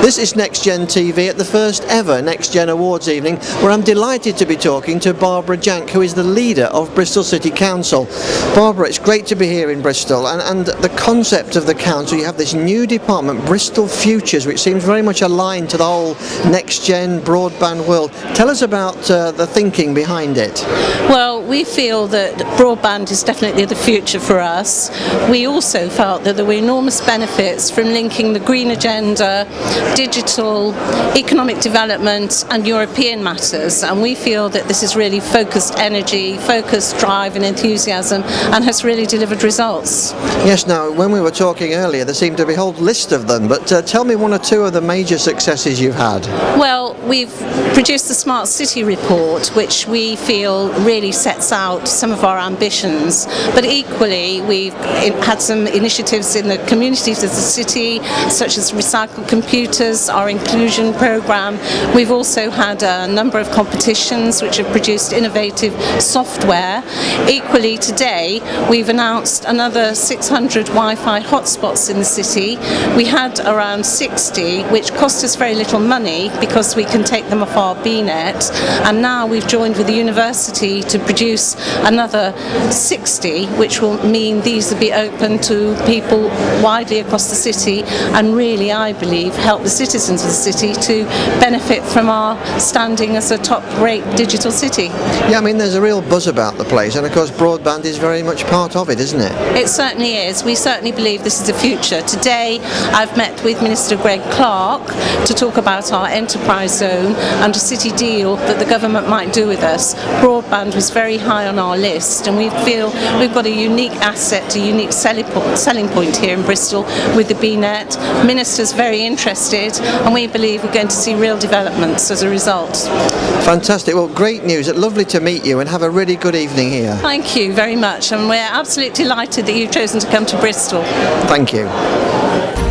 This is Next Gen TV at the first ever Next Gen Awards evening, where I'm delighted to be talking to Barbara Janke, who is the leader of Bristol City Council. Barbara, it's great to be here in Bristol, and, and the concept of the council, you have this new department, Bristol Futures, which seems very much aligned to the whole Next Gen broadband world. Tell us about uh, the thinking behind it. Well, we feel that broadband is definitely the future for us. We also felt that there were enormous benefits from linking the green agenda digital, economic development and European matters and we feel that this is really focused energy, focused drive and enthusiasm and has really delivered results. Yes, now when we were talking earlier there seemed to be a whole list of them but uh, tell me one or two of the major successes you've had. Well, we've produced the Smart City report which we feel really sets out some of our ambitions but equally we've had some initiatives in the communities of the city such as recycled computers our inclusion program. We've also had a number of competitions which have produced innovative software. Equally today we've announced another 600 Wi-Fi hotspots in the city. We had around 60 which cost us very little money because we can take them off our BNet and now we've joined with the university to produce another 60 which will mean these will be open to people widely across the city and really I believe help the citizens of the city to benefit from our standing as a top-rate digital city. Yeah, I mean there's a real buzz about the place and of course broadband is very much part of it, isn't it? It certainly is. We certainly believe this is the future. Today I've met with Minister Greg Clark to talk about our enterprise zone and a city deal that the government might do with us. Broadband was very high on our list and we feel we've got a unique asset, a unique selling point here in Bristol with the BNet. Minister's very interested and we believe we're going to see real developments as a result. Fantastic. Well, great news. Lovely to meet you and have a really good evening here. Thank you very much and we're absolutely delighted that you've chosen to come to Bristol. Thank you.